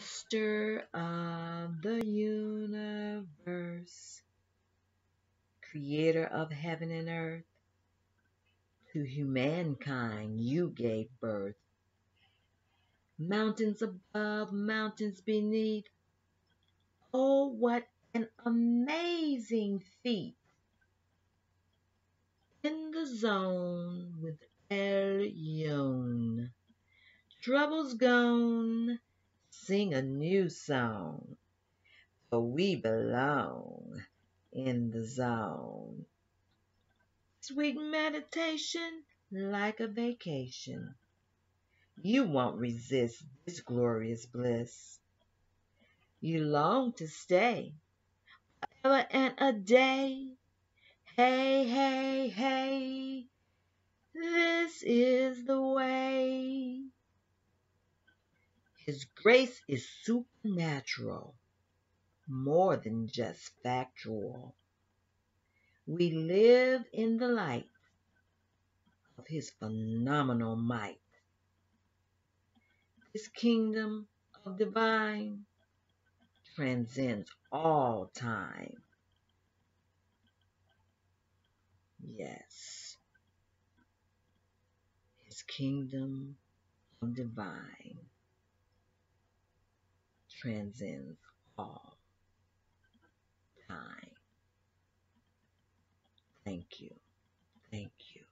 Master of uh, the universe, creator of heaven and earth, to humankind you gave birth. Mountains above, mountains beneath. Oh, what an amazing feat! In the zone with Elyon, troubles gone, sing a new song, for we belong in the zone. Sweet meditation like a vacation. You won't resist this glorious bliss. You long to stay forever and a day. Hey, hey, hey, this is the way. His grace is supernatural, more than just factual. We live in the light of his phenomenal might. His kingdom of divine transcends all time. Yes, his kingdom of divine transcends all time. Thank you. Thank you.